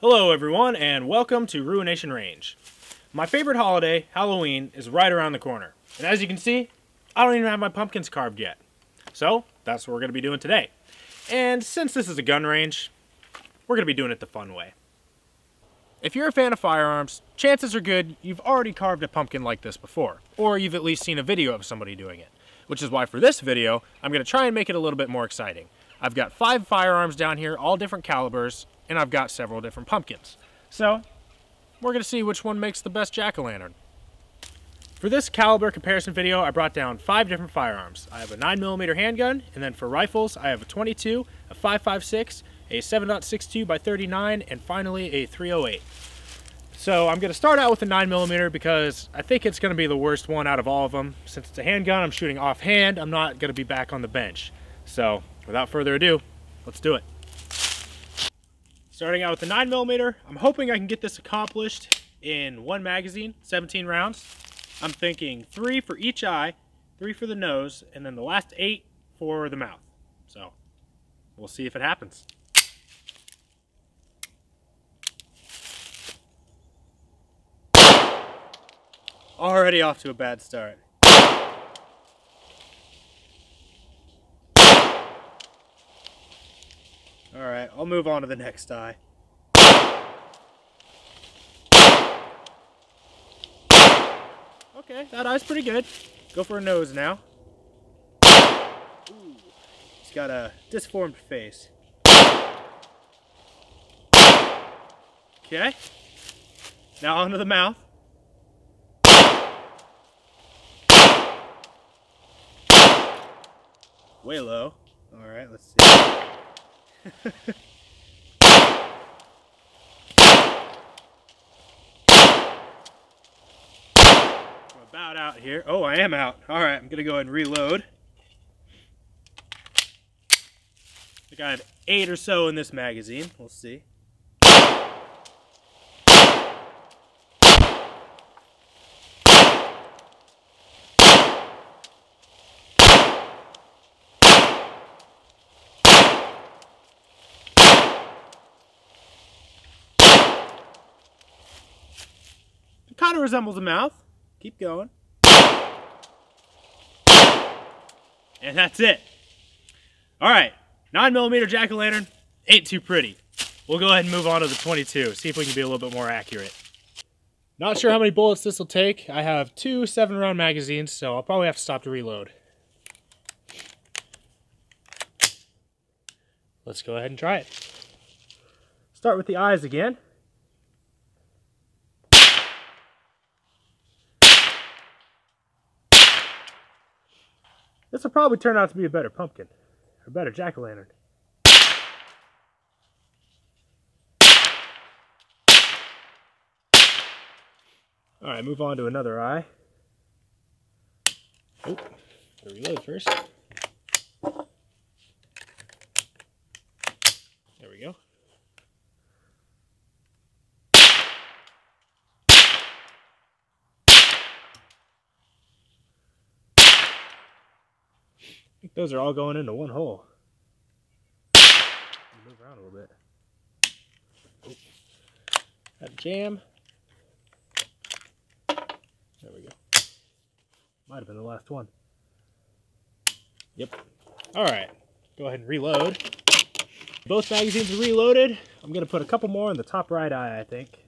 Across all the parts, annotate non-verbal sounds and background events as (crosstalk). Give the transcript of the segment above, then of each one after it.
Hello, everyone, and welcome to Ruination Range. My favorite holiday, Halloween, is right around the corner. And as you can see, I don't even have my pumpkins carved yet. So, that's what we're going to be doing today. And since this is a gun range, we're going to be doing it the fun way. If you're a fan of firearms, chances are good you've already carved a pumpkin like this before, or you've at least seen a video of somebody doing it. Which is why for this video, I'm going to try and make it a little bit more exciting. I've got five firearms down here, all different calibers, and I've got several different pumpkins. So, we're to see which one makes the best jack-o'-lantern. For this caliber comparison video, I brought down five different firearms. I have a 9mm handgun, and then for rifles, I have a 22, a 5.56, a 7.62 by 39, and finally a 308. So I'm going to start out with the 9mm because I think it's going to be the worst one out of all of them. Since it's a handgun, I'm shooting offhand, I'm not going to be back on the bench. So without further ado, let's do it. Starting out with the 9mm, I'm hoping I can get this accomplished in one magazine, 17 rounds. I'm thinking three for each eye, three for the nose, and then the last eight for the mouth. So we'll see if it happens. Already off to a bad start. Alright, I'll move on to the next eye. Okay, that eye's pretty good. Go for a nose now. Ooh, he's got a disformed face. Okay. Now onto the mouth. Way low. Alright, let's see. About out here. Oh, I am out. All right, I'm gonna go ahead and reload. I think I have eight or so in this magazine. We'll see. Of resembles a mouth. Keep going. And that's it. All right, 9mm jack-o'-lantern ain't too pretty. We'll go ahead and move on to the 22, see if we can be a little bit more accurate. Not sure how many bullets this will take. I have two seven-round magazines, so I'll probably have to stop to reload. Let's go ahead and try it. Start with the eyes again. This will probably turn out to be a better pumpkin. Or better jack-o'-lantern. Alright, move on to another eye. Oh, reload first. There we go. I think those are all going into one hole. Move around a little bit. That jam. There we go. Might have been the last one. Yep. Alright. Go ahead and reload. Both magazines are reloaded. I'm going to put a couple more in the top right eye, I think.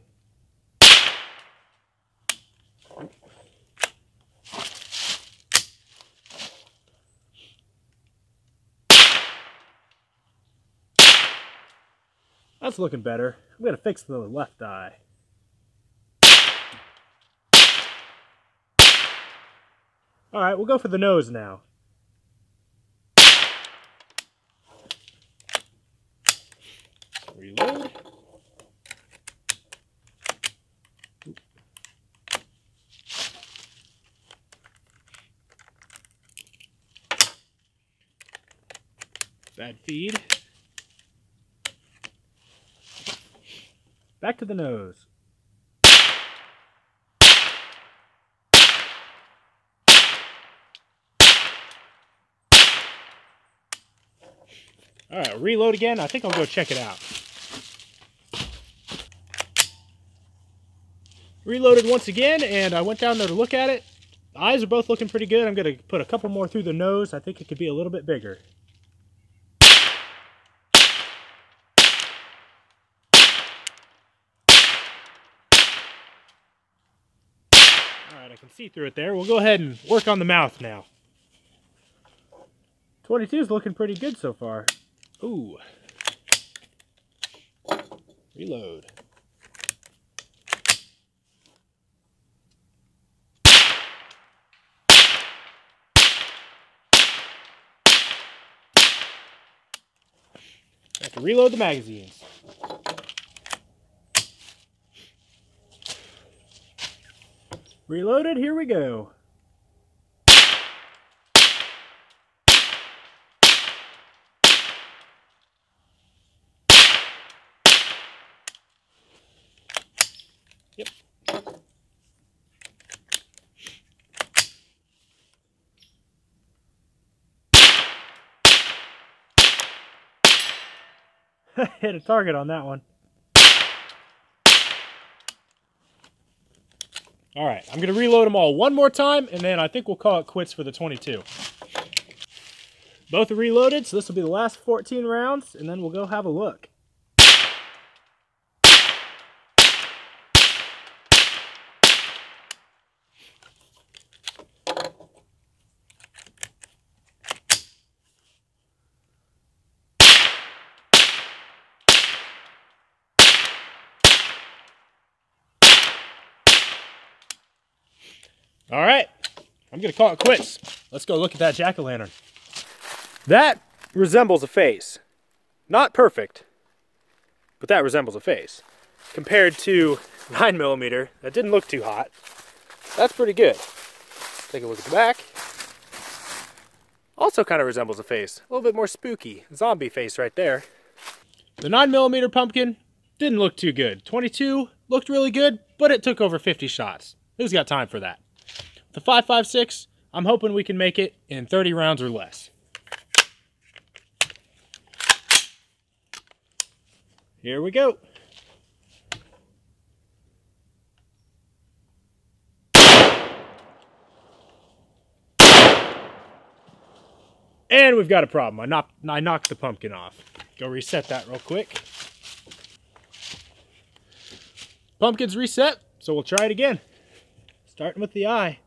That's looking better. I'm going to fix the left eye. Alright, we'll go for the nose now. Reload. Bad feed. Back to the nose. All right, reload again. I think I'll go check it out. reloaded once again, and I went down there to look at it. Eyes are both looking pretty good. I'm going to put a couple more through the nose. I think it could be a little bit bigger. I can see through it there. We'll go ahead and work on the mouth now. 22 is looking pretty good so far. Ooh. Reload. Have to reload the magazines. Reloaded, here we go. Yep. (laughs) Hit a target on that one. All right, I'm going to reload them all one more time, and then I think we'll call it quits for the 22. Both are reloaded, so this will be the last 14 rounds, and then we'll go have a look. All right, I'm gonna call it quits. Let's go look at that jack-o'-lantern. That resembles a face. Not perfect, but that resembles a face. Compared to 9 millimeter, that didn't look too hot. That's pretty good. Take a look at the back. Also kind of resembles a face. A little bit more spooky. Zombie face right there. The 9 millimeter pumpkin didn't look too good. 22 looked really good, but it took over 50 shots. Who's got time for that? The 5.56, I'm hoping we can make it in 30 rounds or less. Here we go. And we've got a problem. I knocked, I knocked the pumpkin off. Go reset that real quick. Pumpkin's reset, so we'll try it again. Starting with the eye.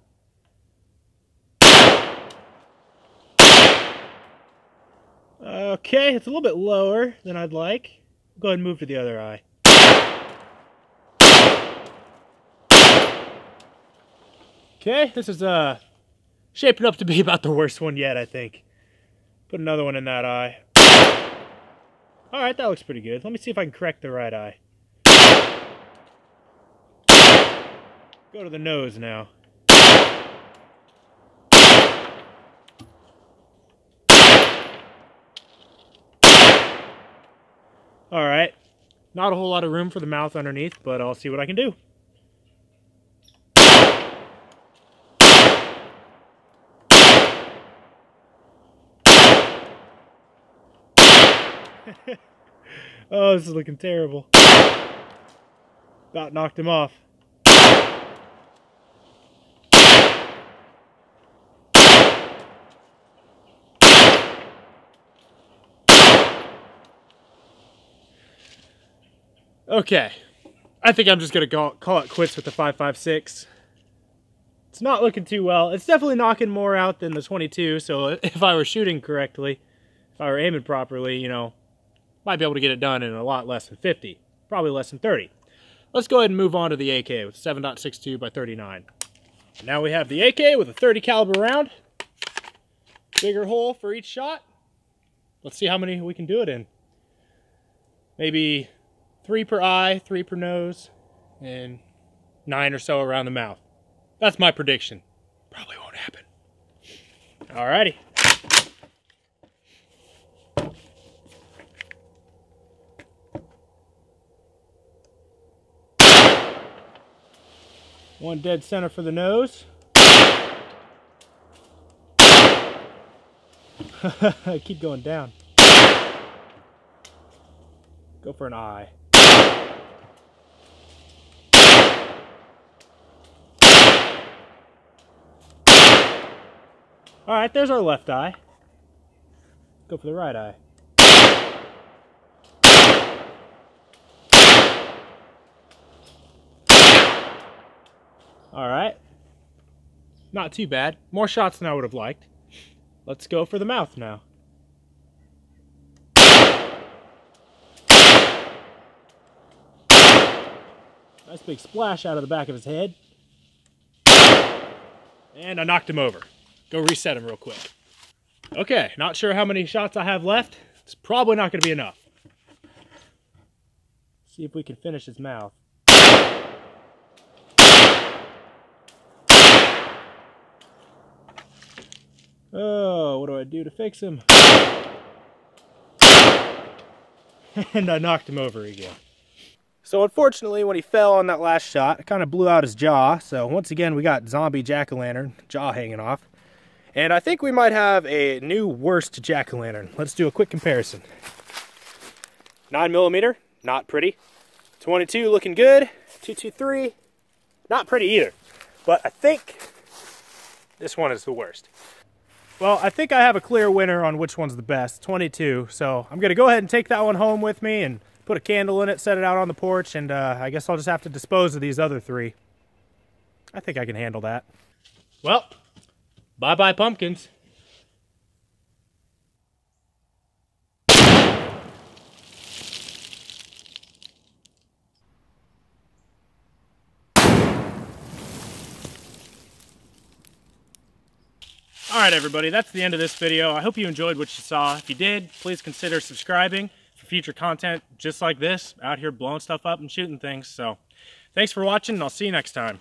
Okay, it's a little bit lower than I'd like. Go ahead and move to the other eye. Okay, this is uh shaping up to be (laughs) about the worst one yet, I think. Put another one in that eye. Alright, that looks pretty good. Let me see if I can correct the right eye. Go to the nose now. All right. Not a whole lot of room for the mouth underneath, but I'll see what I can do. (laughs) oh, this is looking terrible. About knocked him off. Okay. I think I'm just going to call it quits with the 5.56. It's not looking too well. It's definitely knocking more out than the 22, so (laughs) if I were shooting correctly, if I were aiming properly, you know, might be able to get it done in a lot less than 50. Probably less than 30. Let's go ahead and move on to the AK with 7.62 by 39. Now we have the AK with a 30 caliber round. Bigger hole for each shot. Let's see how many we can do it in. Maybe three per eye, three per nose, and nine or so around the mouth. That's my prediction. Probably won't happen. Alrighty. One dead center for the nose. (laughs) Keep going down. Go for an eye. All right, there's our left eye. Go for the right eye. All right. Not too bad. More shots than I would have liked. Let's go for the mouth now. Nice big splash out of the back of his head. And I knocked him over. Go reset him real quick. Okay, not sure how many shots I have left. It's probably not going to be enough. See if we can finish his mouth. Oh, what do I do to fix him? (laughs) and I knocked him over again. So unfortunately, when he fell on that last shot, it kind of blew out his jaw. So once again, we got zombie jack-o'-lantern, jaw hanging off. And I think we might have a new worst jack-o'-lantern. Let's do a quick comparison. 9 millimeter, not pretty. 22 looking good. 223, not pretty either. But I think this one is the worst. Well, I think I have a clear winner on which one's the best, 22. So I'm gonna go ahead and take that one home with me and put a candle in it, set it out on the porch, and uh, I guess I'll just have to dispose of these other three. I think I can handle that. Well, bye-bye pumpkins. All right, everybody, that's the end of this video. I hope you enjoyed what you saw. If you did, please consider subscribing for future content just like this, out here blowing stuff up and shooting things. So thanks for watching, and I'll see you next time.